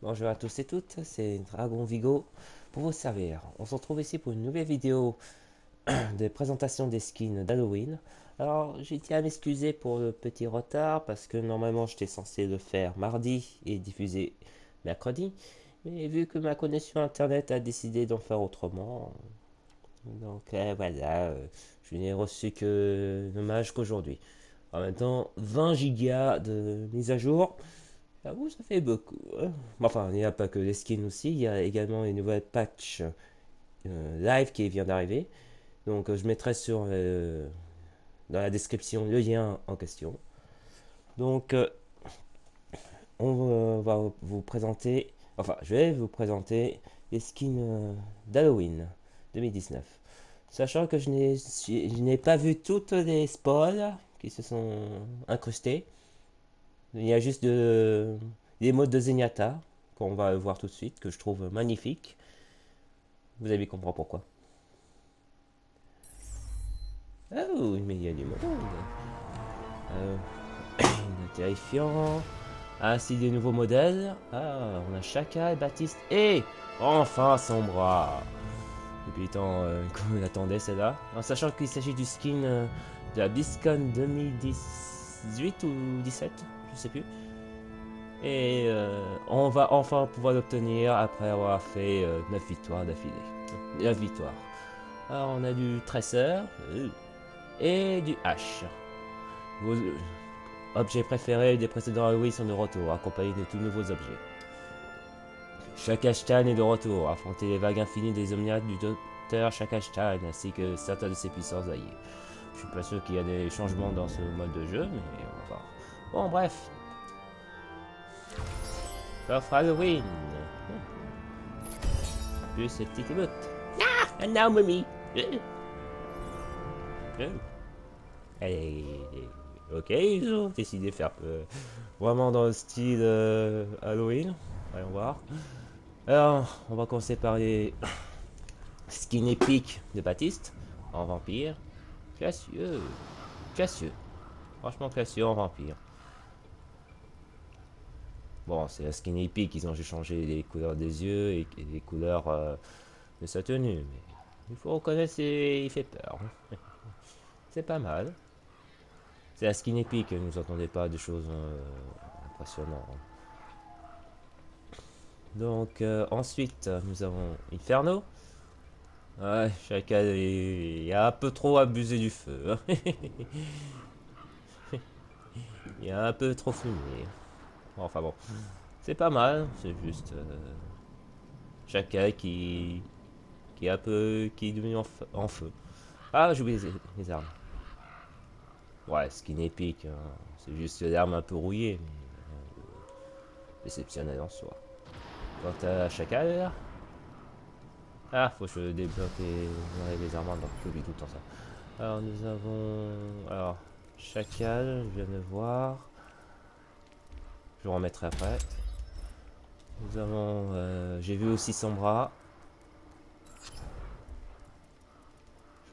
Bonjour à tous et toutes, c'est Dragon Vigo pour vous servir. On se retrouve ici pour une nouvelle vidéo de présentation des skins d'Halloween. Alors j'ai tiens à m'excuser pour le petit retard parce que normalement j'étais censé le faire mardi et diffuser mercredi. Mais vu que ma connexion internet a décidé d'en faire autrement, donc euh, voilà, je n'ai reçu que dommage qu'aujourd'hui. En même temps, 20 gigas de mise à jour. Ça fait beaucoup. Hein. Enfin, il n'y a pas que les skins aussi, il y a également une nouvelle patch euh, live qui vient d'arriver. Donc je mettrai sur dans la description le lien en question. Donc on va vous présenter, enfin je vais vous présenter les skins d'Halloween 2019. Sachant que je n'ai pas vu toutes les spoils qui se sont incrustés. Il y a juste de, des modes de Zenyatta qu'on va voir tout de suite, que je trouve magnifique. Vous allez comprendre pourquoi. Oh, mais il y a du monde. Euh, terrifiant. Ainsi des nouveaux modèles. Ah, on a Chaka et Baptiste. Et enfin son bras. Depuis tant euh, qu'on attendait celle-là. En sachant qu'il s'agit du skin euh, de la BlizzCon 2018 ou 17, je sais plus. Et euh, on va enfin pouvoir l'obtenir après avoir fait 9 victoires d'affilée. 9 victoires. Alors on a du Tracer et du H. Vos objets préférés des précédents Halloween sont de retour, accompagnés de tous nouveaux objets. Chaque Ashtan est de retour, affronter les vagues infinies des omniates du docteur Chaque ainsi que certains de ses puissances alliés. Je suis pas sûr qu'il y a des changements dans ce mode de jeu, mais on va voir. Bon, bref. Coffre Halloween. Plus cette petite émote. Ah Non, mamie Allez, ok, ils ont décidé de faire euh, vraiment dans le style euh, Halloween. Allons voir. Alors, on va commencer par les skins épiques de Baptiste en vampire. Classieux. Classieux. Franchement classieux en vampire. Bon, c'est la skin épique, ils ont juste changé les couleurs des yeux et les couleurs euh, de sa tenue. Mais il faut reconnaître, il fait peur. c'est pas mal. C'est la skin épique, ne vous entendez pas de choses euh, impressionnantes. Donc euh, ensuite, nous avons Inferno. Ouais, chacun a un peu trop abusé du feu. Hein. il a un peu trop fumé. Enfin bon, c'est pas mal, c'est juste euh, chacun qui qui est un peu qui est devenu en, feu. Ah, j'ai oublié les, armes. Ouais, ce qui n'est épique, hein. c'est juste l'arme un peu rouillée, mais euh, en soi. Quant à Chacal, ah, faut que je débloque les, armes, donc j'oublie tout le temps ça. Alors nous avons... Alors, Chacal, je viens de voir. Je vous remettrai après. Nous avons... Euh, j'ai vu aussi son bras.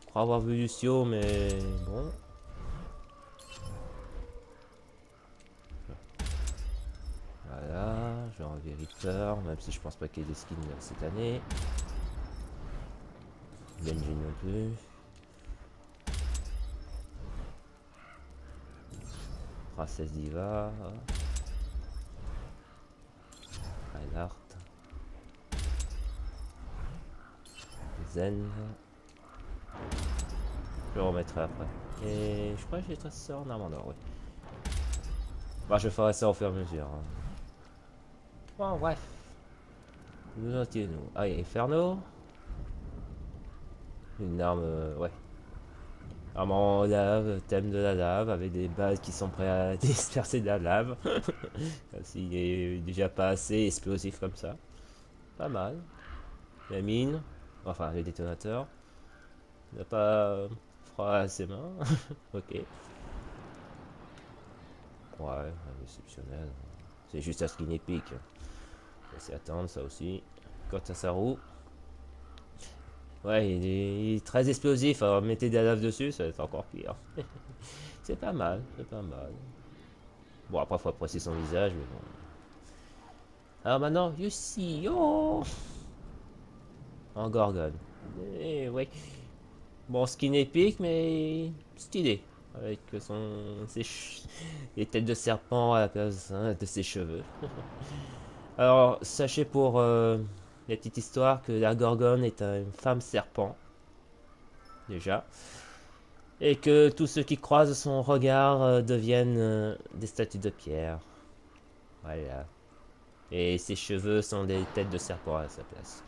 Je crois avoir vu Lucio, mais bon. genre Vériteur, même si je pense pas qu'il y ait des skins cette année. Benji non plus. Princesse Diva. Reinhardt. Zen. Je le remettrai après. Et je crois que j'ai ça en Armandor, oui. Bah, je ferai ça au fur et à mesure. Hein. Bon, bref. Nous en nous Ah, Inferno. Une arme, euh, ouais. Arme en lave, thème de la lave, avec des balles qui sont prêtes à disperser de la lave. S'il est déjà pas assez explosif comme ça. Pas mal. La mine, enfin le détonateur. Il n'a pas froid à ses mains. ok. Ouais, exceptionnel. C'est juste un skin épique. C'est attendre ça aussi. Quant à sa roue. Ouais, il est, très explosif. Alors mettez de la lave dessus, ça va être encore pire. c'est pas mal, c'est pas mal. Bon, après, faut apprécier son visage, mais bon. Alors maintenant, Yussi, oh En Gorgone. Eh, ouais. Bon, skin épique, mais stylé. Avec son, ses les têtes de serpent à la place hein, de ses cheveux. Alors, sachez pour euh, la petite histoire que la Gorgone est une femme serpent. Déjà. Et que tous ceux qui croisent son regard euh, deviennent euh, des statues de pierre. Voilà. Et ses cheveux sont des têtes de serpent à sa place.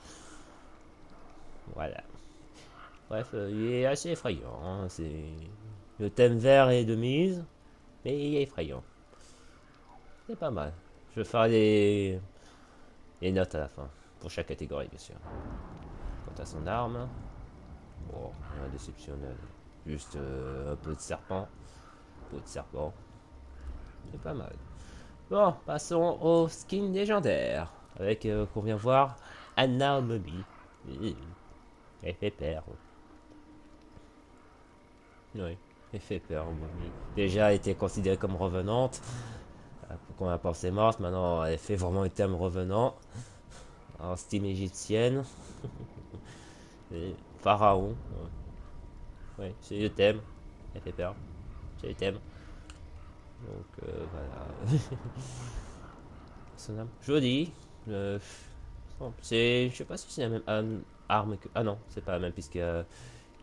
Voilà. Bref, euh, il est assez effrayant. Hein, c'est Le thème vert est de mise, mais il est effrayant. C'est pas mal. Je vais faire les... les notes à la fin. Pour chaque catégorie, bien sûr. Quant à son arme... Bon, rien déceptionnel. Juste euh, un peu de serpent. Un peu de serpent. C'est pas mal. Bon, passons au skin légendaire. Avec, euh, qu'on vient voir, Anna Mommy. Elle fait peur. Oui, elle fait peur, Mommy. Déjà, elle était considérée comme revenante. Qu'on a pensé morte, maintenant elle fait vraiment un thème revenant. En style égyptienne. Pharaon. Oui, c'est le thème. Elle fait peur. C'est le thème. Donc euh, voilà. Joli. Euh, c'est, je sais pas si c'est la même arme que. Ah non, c'est pas la même puisque euh,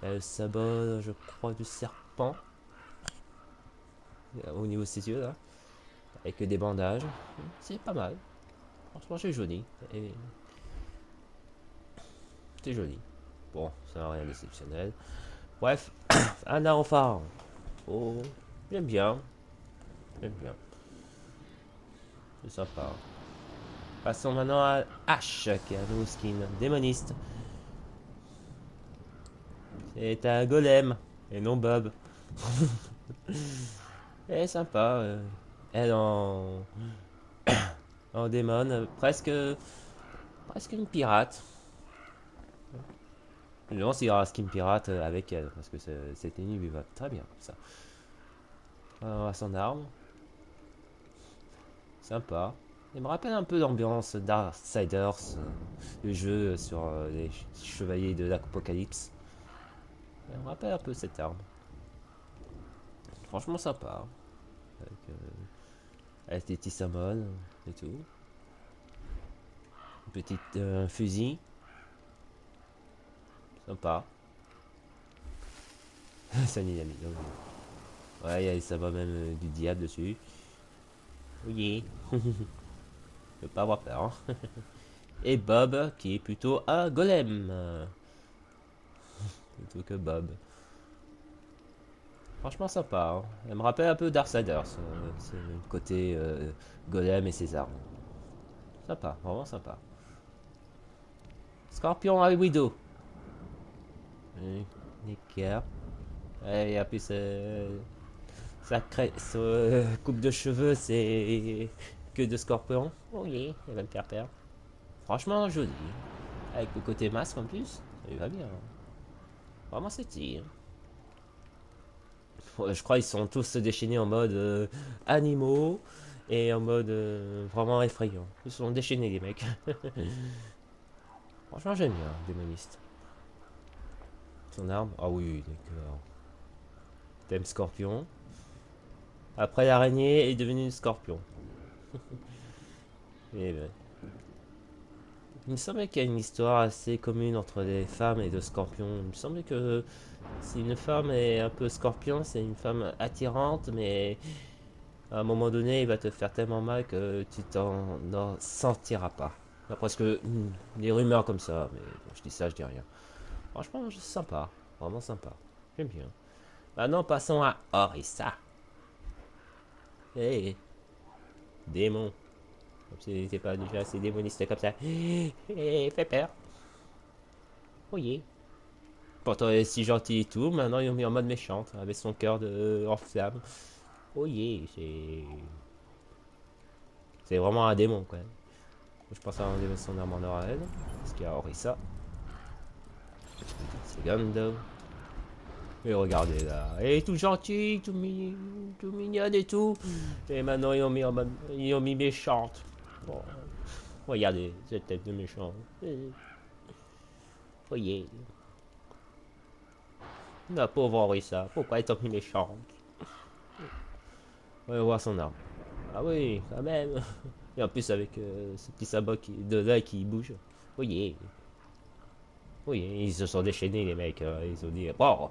le sabot, je crois, du serpent au niveau de ses yeux là, avec des bandages. C'est pas mal. Franchement, c'est joli. Joli. Bon, ça n'a rien d'exceptionnel. Bref, un phare. Oh, j'aime bien. J'aime bien. C'est sympa. Passons maintenant à H, qui est un nouveau skin démoniste. C'est un golem, et non Bob. Elle est sympa. Euh, elle en... en démon, presque... Presque une pirate. Je y aura un skin pirate avec elle, parce que cette lui va très bien comme ça. Son arme. Sympa. Il me rappelle un peu l'ambiance Darksiders, euh, le jeu sur euh, les chevaliers de l'Apocalypse. Il me rappelle un peu cette arme. Franchement sympa. Avec, euh, avec des petits et tout. Petite fusil. Sympa. Mis. Ouais, ça va même du diable dessus. Oui. Je veux pas avoir peur. Hein. Et Bob, qui est plutôt un golem. plutôt que Bob. Franchement sympa. Hein. Elle me rappelle un peu Darksiders. c'est le côté euh, golem et ses armes. Sympa, vraiment sympa. Scorpion à Widow. Nickel. Et a plus euh, sa, coupe de cheveux, c'est que de scorpion. Oh oui, elle va me faire peur. Franchement, joli. Avec le côté masque en plus, ça va bien. Vraiment, c'est tir. Je crois qu'ils sont tous déchaînés en mode euh, animaux et en mode euh, vraiment effrayant. Ils sont déchaînés, les mecs. Franchement, j'aime bien, démoniste. Son arme Ah oui, d'accord. Thème scorpion. Après l'araignée est devenue scorpion. et ben. Il me semblait qu'il y a une histoire assez commune entre les femmes et de scorpions. Il me semblait que si une femme est un peu scorpion, c'est une femme attirante, mais à un moment donné, il va te faire tellement mal que tu t'en sentiras pas. Après ce que hmm, des rumeurs comme ça, mais je dis ça, je dis rien. Franchement, sympa. Vraiment sympa. J'aime bien. Maintenant, passons à Orissa. Hey, démon. Comme si n'était pas déjà assez démoniste comme ça. Hey, fait peur. Oui. Pourtant, elle est si gentil et tout. Maintenant, ils ont mis en mode méchante. Avec son cœur de... en flamme. Oh c'est... C'est vraiment un démon, même. Je pense à enlever son arme en. Parce qu'il y a Orissa. Secondo. Et regardez là, elle est tout gentil, tout, mi tout mignonne et tout. Et maintenant ils ont mis en ils ont mis méchante. Bon. Regardez, cette tête de méchant. Voyez. La pauvre ça. pourquoi est-elle plus méchante? On va voir son arme. Ah oui, quand même. Et en plus avec euh, ce petit sabot qui, de là qui bouge. Voyez. Oui, ils se sont déchaînés les mecs. Hein. Ils ont dit, bon,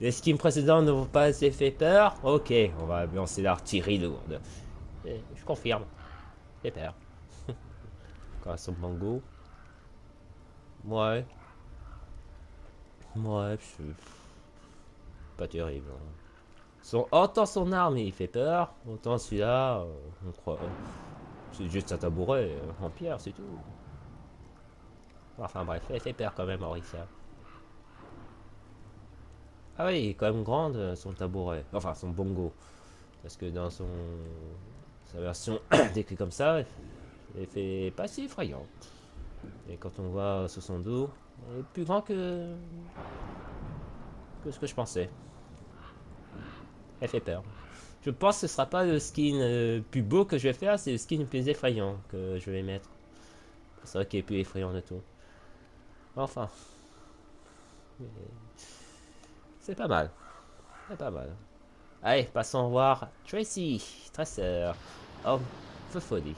les skins précédents ne vont pas assez fait peur? Ok, on va lancer l'artillerie lourde. je confirme. Fait peur. Quand son mango. Ouais. Ouais, pas terrible. Hein. Son, autant son arme il fait peur, autant celui-là, on croit. C'est juste un tabouret en pierre, c'est tout. Enfin bref, elle fait peur quand même, Orissa. Ah oui, il est quand même grande euh, son tabouret. Enfin, son bongo. Parce que dans son sa version décrite comme ça, elle fait pas si effrayante. Et quand on voit sous son dos, elle est plus grand que que ce que je pensais. Elle fait peur. Je pense que ce sera pas le skin euh, plus beau que je vais faire, c'est le skin le plus effrayant que je vais mettre. C'est vrai qu'il est plus effrayant de tout. Enfin. C'est pas mal. C'est pas mal. Allez, passons voir Tracy, Tracer. Oh, feu folie.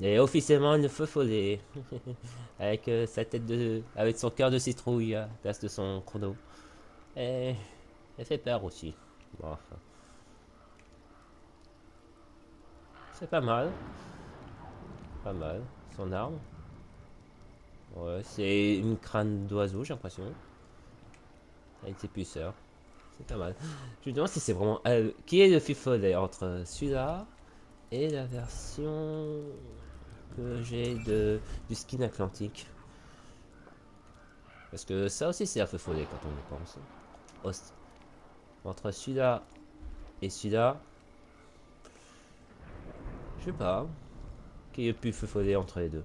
Et officiellement une feu folie. avec euh, sa tête de. avec son cœur de citrouille à place de son chrono. Et. Elle fait peur aussi. C'est pas mal. Pas mal. Son arme. Ouais, c'est une crâne d'oiseau, j'ai l'impression. Avec ses puceurs. C'est pas mal. Je me demande si c'est vraiment elle. Qui est le fifolet entre celui-là et la version que j'ai de du skin atlantique. Parce que ça aussi c'est un feu follet quand on y pense. Entre celui-là et celui-là. Je sais pas. Qui est plus feu follet entre les deux?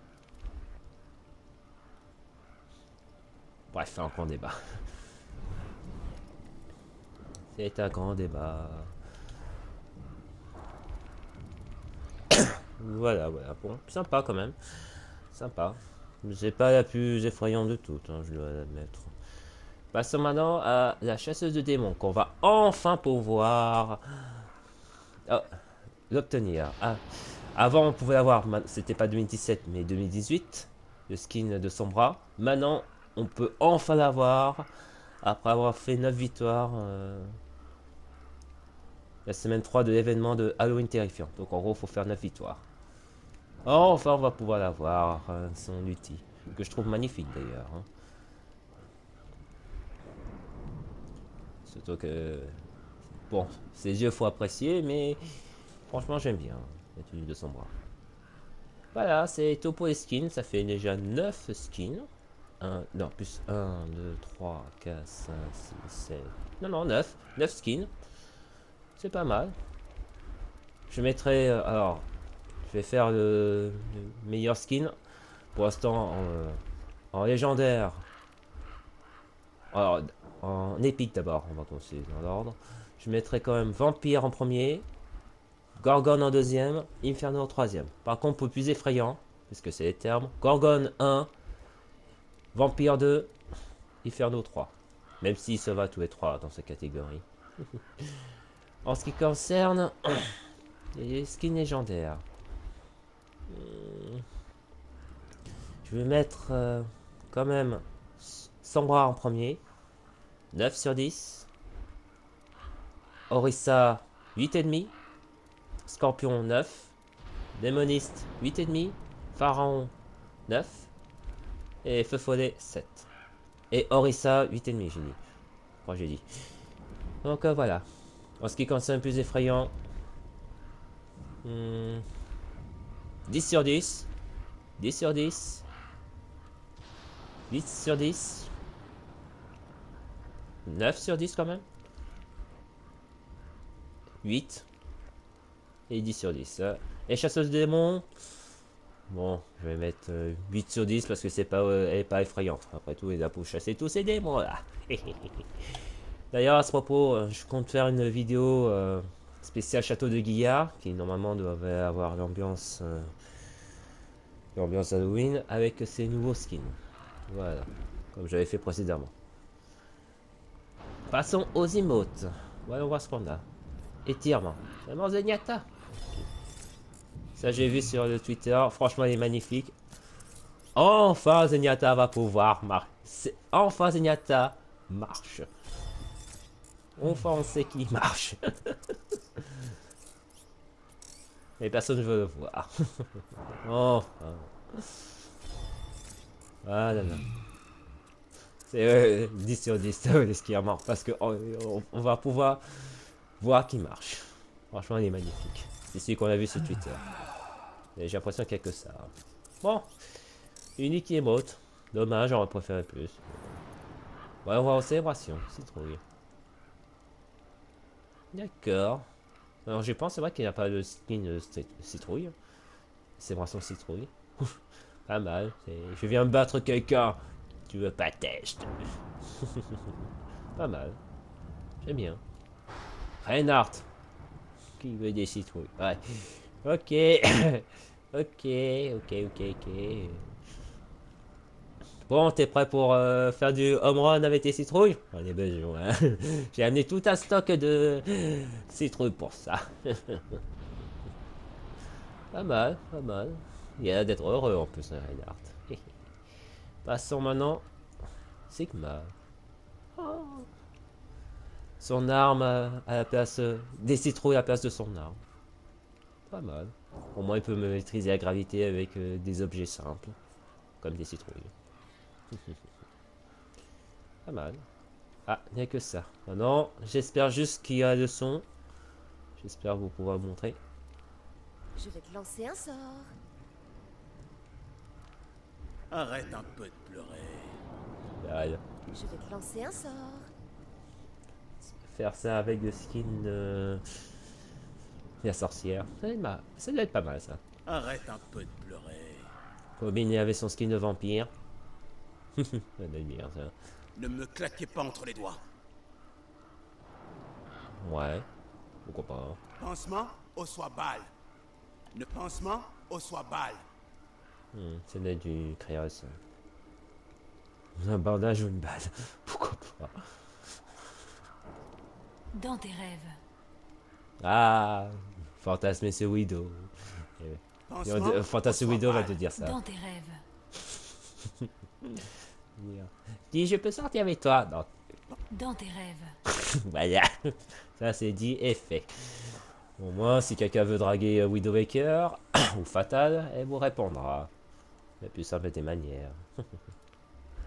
Bref, un grand débat. C'est un grand débat. voilà, voilà. Bon, sympa quand même. Sympa. C'est pas la plus effrayante de toutes, hein, je dois l'admettre. Passons maintenant à la chasseuse de démons, qu'on va enfin pouvoir oh, l'obtenir. Ah, avant, on pouvait avoir, c'était pas 2017, mais 2018, le skin de son bras. Maintenant, on peut enfin l'avoir, après avoir fait 9 victoires. Euh, la semaine 3 de l'événement de Halloween terrifiant. Donc en gros, faut faire 9 victoires. Enfin, on va pouvoir l'avoir, hein, son outil. Que je trouve magnifique d'ailleurs. Hein. Surtout que... Bon, ses yeux, faut apprécier, mais... Franchement, j'aime bien la tenue de son bras. Voilà, c'est tout pour skins. Ça fait déjà 9 skins. 1, non, plus 1, 2, 3, 4, 5, 6, 7... Non, non, 9. 9 skins. C'est pas mal. Je mettrai... Euh, alors, je vais faire le, meilleur skin. Pour l'instant, en, légendaire. Alors, en épique d'abord, on va commencer dans l'ordre. Je mettrai quand même Vampire en premier. Gorgon en deuxième. Inferno en troisième. Par contre, pour plus effrayant, puisque c'est les termes, Gorgon 1. Vampire 2. Inferno 3. Même si ça va tous les trois dans cette catégorie. En ce qui concerne les skins légendaires, hmm, je vais mettre euh, quand même Sombra en premier. 9 sur 10. Orissa 8,5. Scorpion 9. Démoniste 8,5. Pharaon 9. Et Feu Follet 7. Et Orissa 8,5 j'ai dit. Je j'ai dit. Donc euh, voilà. En ce qui concerne plus effrayant, 10 hmm. sur 10, 10 sur 10, 8 sur 10, 9 sur 10 quand même, 8 et 10 sur 10. Et chasseuse de démons, bon, je vais mettre 8 euh, sur 10 parce que c'est pas, euh, elle est pas. Après tout, a pour chasser tous ces démons là. D'ailleurs, à ce propos, euh, je compte faire une vidéo spéciale Château de Guillard, qui normalement devait avoir l'ambiance L'ambiance Halloween avec ses nouveaux skins. Voilà, comme j'avais fait précédemment. Passons aux emotes. Voyons voir ce qu'on a. Étirement. Vraiment Zenyatta. Ça j'ai vu sur le Twitter. Franchement il est magnifique. Enfin Zenyatta va pouvoir marcher. Enfin Zenyatta marche. Enfin on sait qu'il marche. Mais personne ne veut le voir. enfin. Ah. C'est 10 sur 10 ce qui est mort parce que on, va pouvoir voir qu'il marche. Franchement, il est magnifique. C'est celui qu'on a vu sur Twitter. J'ai l'impression qu'il n'y a que ça. Bon, unique emote. Dommage, j'aurais préféré plus. Ouais, on va en célébration, citrouille. D'accord. Alors, je pense, c'est vrai qu'il n'y a pas de skin euh, citrouille. Célébration citrouille. pas mal. Je viens battre quelqu'un. Tu veux pas test Pas mal. J'aime bien. Reinhardt. Qui veut des citrouilles Ouais. Ok. ok, ok, ok, ok. Bon, t'es prêt pour euh, faire du home run avec tes citrouilles? On est besoin. J'ai amené tout un stock de citrouilles pour ça. pas mal, pas mal. Il a d'être heureux en plus, hein, Reinhardt. Passons maintenant. Sigma. Son arme à, la place. des citrouilles à la place de son arme. Pas mal. Au moins, il peut me maîtriser la gravité avec euh, des objets simples. Comme des citrouilles. Pas mal. Ah, il n'y a que ça. Maintenant, j'espère juste qu'il y a le son. J'espère vous pouvoir montrer. Je vais te lancer un sort. Arrête un peu de pleurer. Je vais te lancer un sort. Faire ça avec le skin de la sorcière. Ça doit être pas mal ça. Arrête un peu de pleurer. Combiné avec son skin de vampire. ça bien ça. Ne me claquez pas entre les doigts. Ouais. Pourquoi pas. Pansement au soit balle. Ne pansement au soit balle. Hmm, c'est du créole ça. Un bandage ou une balle. Pourquoi pas Dans tes rêves. Ah Fantasme c'est Widow. Fantasme Widow va te dire ça. Dans tes rêves. Dis je peux sortir avec toi. Dans, Dans tes rêves. voilà. Ça c'est dit et fait. Au moins si quelqu'un veut draguer Widow Baker ou Fatal, elle vous répondra. La plus simple des manières.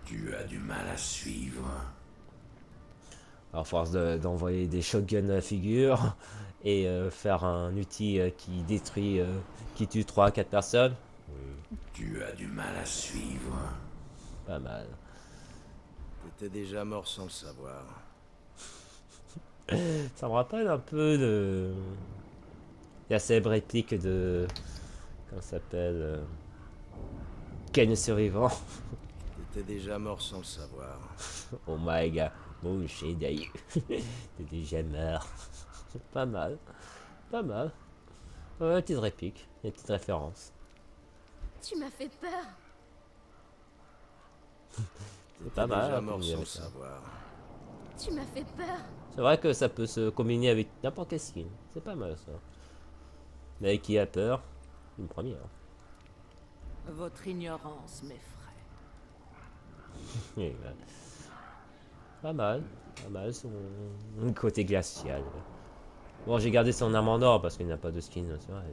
tu as du mal à suivre. À force d'envoyer des shotguns à la figure et euh, faire un outil euh, qui détruit, euh, qui tue 3-4 personnes. Tu as du mal à suivre. Pas mal. T'étais déjà mort sans le savoir. Ça me rappelle un peu de... La célèbre réplique de... Comment ça s'appelle Ken survivant. T'étais déjà mort sans le savoir. oh my god. Bullshit d'ailleurs. T'es déjà mort. Pas mal. Pas mal. Ouais, petite réplique. Une petite référence. Tu m'as fait peur. C'est pas mal. Déjà mort sans le ça. savoir. Tu m'as fait peur. C'est vrai que ça peut se combiner avec n'importe quel skin. C'est pas mal ça. Mais qui a peur Une première. Votre ignorance m'effraie. Pas mal, pas mal son côté glacial. Bon, j'ai gardé son arme en or parce qu'il n'a pas de skin, c'est vrai.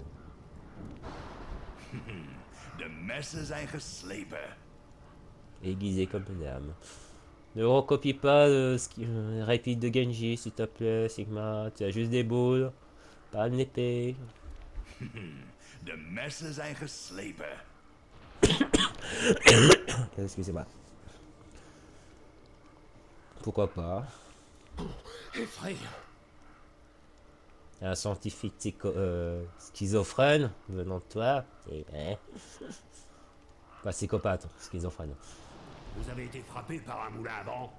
De messen zijn geslepen. Aiguisé comme une âme. Ne recopie pas le ski rapide de Genji, s'il te plaît, Sigma. Tu as juste des boules, pas une épée. De messen zijn geslepen. Excusez-moi. Pourquoi pas Effrayant. Un scientifique euh, schizophrène venant de toi. Et ben... Pas psychopathe, schizophrène. Vous avez été frappé par un moulin à vent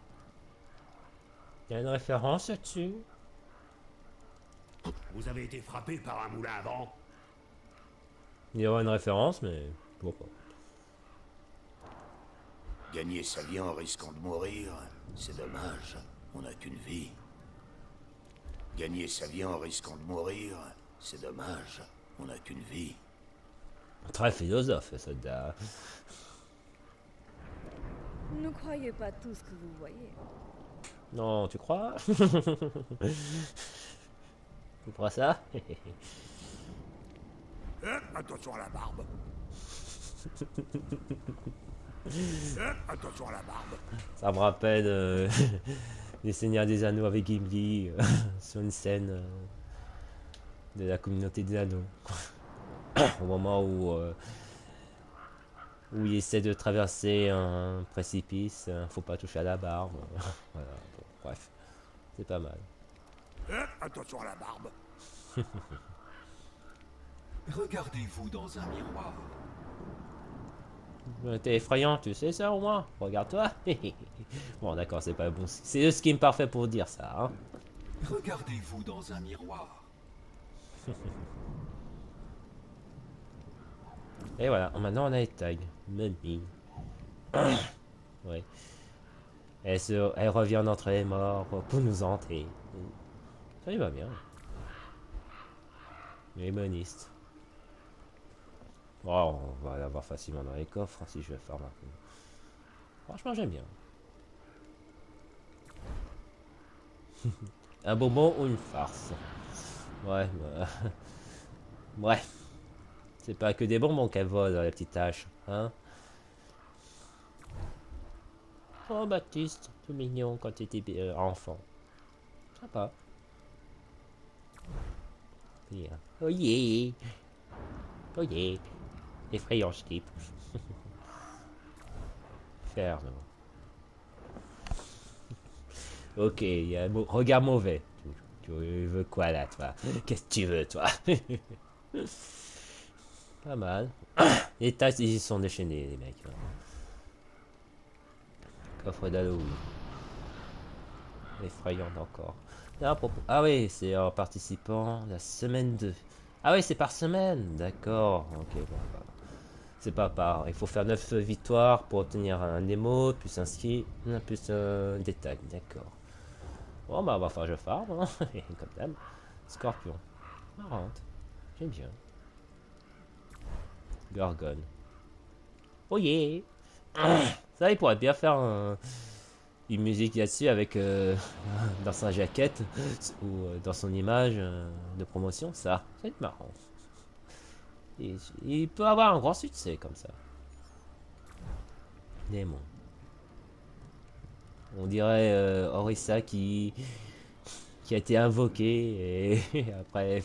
Il y a une référence là-dessus? Vous avez été frappé par un moulin à vent Il y aura une référence, mais pourquoi pas Gagner sa vie en risquant de mourir, c'est dommage. On n'a qu'une vie. Gagner sa vie en risquant de mourir, c'est dommage. On n'a qu'une vie. Très philosophe, ce soldat. Ne croyez pas tout ce que vous voyez. Non, tu crois? Tu crois ça? Hein, attention à la barbe. Hein, attention à la barbe. Ça me rappelle euh, les Seigneurs des Anneaux avec Gimli euh, sur une scène euh, de la communauté des Anneaux. Au moment où, euh, où il essaie de traverser un précipice, euh, faut pas toucher à la barbe. voilà, bon, bref, c'est pas mal. Hein, attention à la barbe. Regardez-vous dans un miroir. Euh, T'es effrayant, tu sais ça au moins Regarde-toi. bon, d'accord, c'est pas bon. C'est le skin parfait pour dire ça. Hein. Regardez-vous dans un miroir. Et voilà, maintenant on a les tags. Mummy. ouais. Elle, se, elle revient d'entre les morts pour nous entrer. Ça lui va bien. Les monistes. Oh, on va l'avoir facilement dans les coffres hein, si je vais faire ma Franchement, j'aime bien. Un bonbon ou une farce? Ouais, bah... Ouais. C'est pas que des bonbons qu'elle vole, la petite tâche, hein? Oh, Baptiste, tout mignon quand t'étais euh, enfant. Sympa. Oh yeah Oh yeah Effrayant ce type. Non. Ok, il y a un regard mauvais. Tu, veux quoi là, toi? Qu'est-ce que tu veux, toi? Pas mal. Les tasses, ils sont déchaînés, les mecs. hein. Coffre d'Halloween. Effrayant encore. Propos- Ah oui, c'est en participant la semaine 2. Ah oui, c'est par semaine. D'accord. Ok, bon. C'est pas par. Il faut faire 9 victoires pour obtenir un démo, plus un ski, plus des tags. D'accord. Bon, bah, faire je farm. Hein. Comme d'hab. Scorpion. Marrante. J'aime bien. Gorgone. Oh yeah Ça, il pourrait bien faire un- une musique là-dessus avec euh, dans sa jaquette ou euh, dans son image euh, de promotion. Ça, ça va être marrant. Il peut avoir un grand succès comme ça. Démon. On dirait euh, Orissa qui qui a été invoqué et après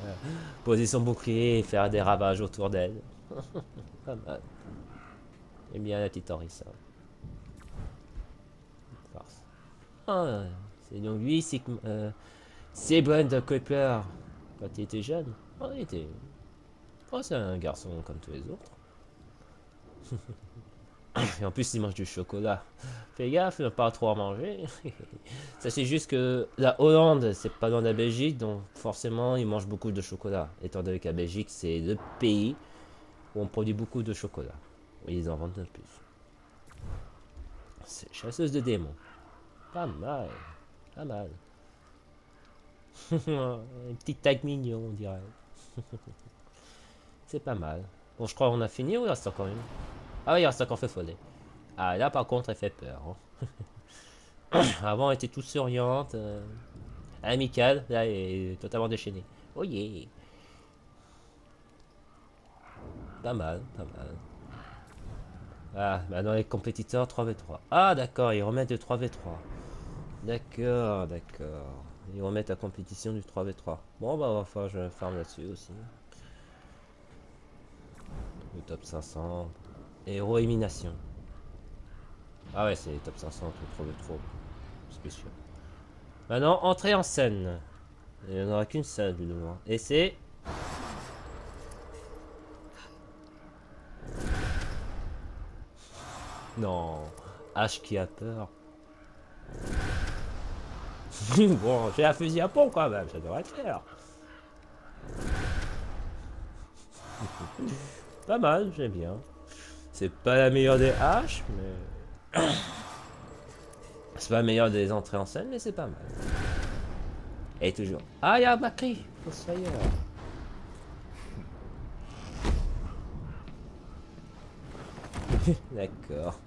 voilà, poser son bouclier et faire des ravages autour d'elle. Pas mal. J'aime bien la petite Orissa. Farce. Ah, c'est donc lui, c'est euh, Cooper quand il était jeune. Oh, il était. Oh, c'est un garçon comme tous les autres. Et en plus, il mange du chocolat. Fais gaffe, ne pas trop en manger. C'est juste que la Hollande, c'est pas loin de la Belgique, donc forcément, ils mangent beaucoup de chocolat. Étant donné que la Belgique, c'est le pays où on produit beaucoup de chocolat. Ils en vendent de plus. C'est chasseuse de démons. Pas mal. Pas mal. Un petit tag mignon, on dirait. C'est pas mal. Bon, je crois qu'on a fini ou il reste encore une? Ah oui, il reste encore fait follet. Ah, là, par contre, elle fait peur. hein. Avant, elle était toute souriante. euh, amicale. Là, elle est totalement déchaînée. Oh yeah Pas mal, pas mal. Ah, maintenant les compétiteurs 3v3. Ah, d'accord, ils remettent du 3v3. D'accord, d'accord. Ils remettent la compétition du 3v3. Bon, bah, faire, je farm là-dessus aussi. Le top 500. Héros élimination. Ah ouais, c'est top 500, tout 3v3. Spécial. Maintenant, entrée en scène. Il n'y en aura qu'une seule, du moins. Et c'est. Non, H qui a peur. bon, j'ai un fusil à pompe quand même, ça devrait le faire. Pas mal, j'aime bien. C'est pas la meilleure des haches, mais C'est pas la meilleure des entrées en scène, mais c'est pas mal. Et toujours. Ah, il y a Macri Fossoyeur. D'accord.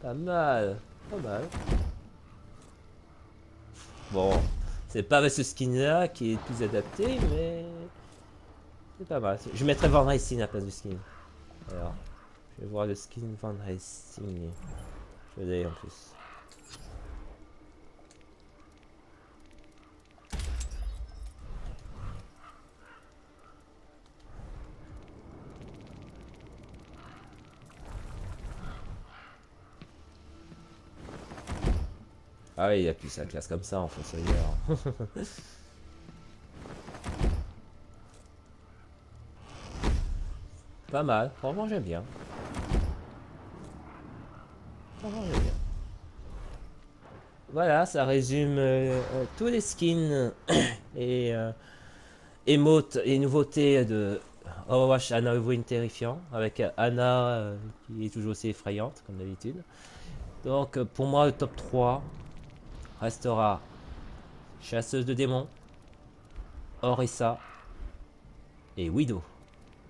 Pas mal. Pas mal. Bon, c'est pas avec ce skin là qui est plus adapté, mais c'est pas mal. Je mettrai Van Helsing à la place du skin. Alors, je vais voir le skin Van Helsing. Je l'ai en plus. Ah oui, il a plus sa classe comme ça en fossoyeur. Pas mal, franchement j'aime bien. J'aime bien. Voilà, ça résume euh, euh, tous les skins et euh, émotes et nouveautés de Overwatch Anna Win terrifiant avec Anna qui est toujours aussi effrayante comme d'habitude. Donc pour moi le top 3 restera Chasseuse de démons, Orisa et Widow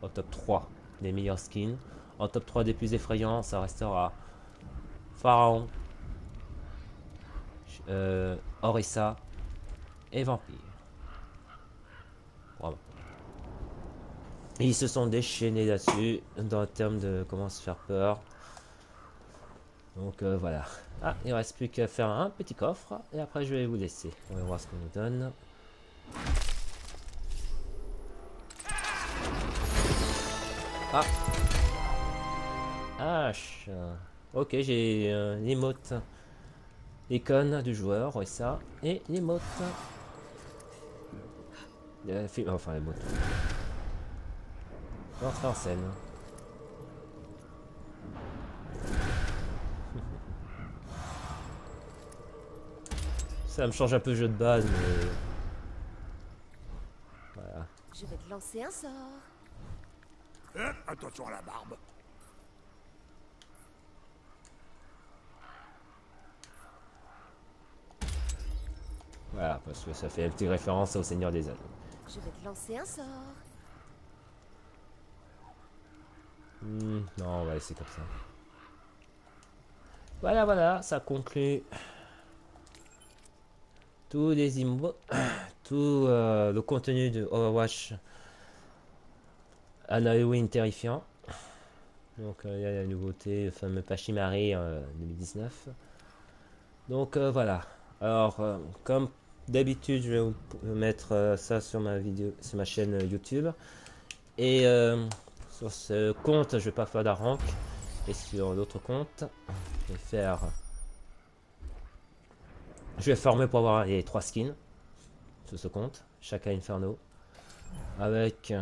au top 3 des meilleurs skins. En top 3 des plus effrayants, ça restera Pharaon, euh, Orisa et Vampire. Ils se sont déchaînés là-dessus dans le terme de comment se faire peur. Donc euh, voilà. Ah, il reste plus qu'à faire un petit coffre et après je vais vous laisser. On va voir ce qu'on nous donne. Ah H Ok, j'ai euh, l'émote icône du joueur, et ça, et l'émote. Euh, fi- Enfin, l'émote. Entrée en scène. Ça me change un peu le jeu de base, mais... Voilà. Je vais te lancer un sort. Hein Attention à la barbe. Voilà, parce que ça fait une petite référence au Seigneur des Anneaux. Je vais te lancer un sort. Hmm, non, on va laisser comme ça. Voilà, voilà, ça conclut tous les immo, tout euh, le contenu de Overwatch un Halloween terrifiant. Donc euh, il y a la nouveauté, le fameux Pachimari euh, 2019. Donc euh, voilà. Alors comme d'habitude, je vais vous mettre ça sur ma vidéo, sur ma chaîne YouTube. Et sur ce compte, je vais pas faire d'arranque. Et sur l'autre compte, je vais faire. Je vais former pour avoir les trois skins sur ce compte, chaque Inferno. Avec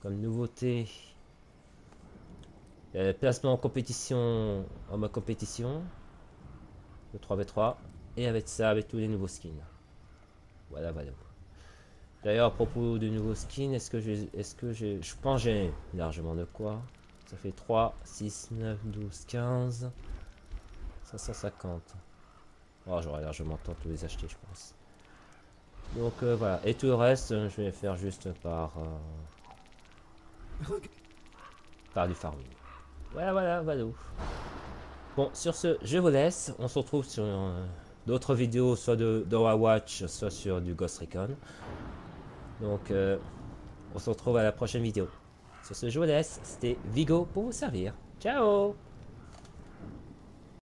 comme nouveauté le placement en compétition en mode compétition. Le 3v3. Et avec ça, avec tous les nouveaux skins. Voilà, voilà. D'ailleurs, à propos de nouveaux skins, est-ce que j'ai. Est-ce que j'ai. Je pense j'ai largement de quoi. Ça fait 3, 6, 9, 12, 15. 550. Oh, j'aurais largement le temps de les acheter, je pense. Donc euh, voilà. Et tout le reste, euh, je vais faire juste par. euh, par du farming. Voilà, voilà, voilà. Bon, sur ce, je vous laisse. On se retrouve sur euh, d'autres vidéos, soit de d'Overwatch, soit sur du Ghost Recon. Donc, euh, on se retrouve à la prochaine vidéo. Sur ce, je vous laisse. C'était Vigo pour vous servir. Ciao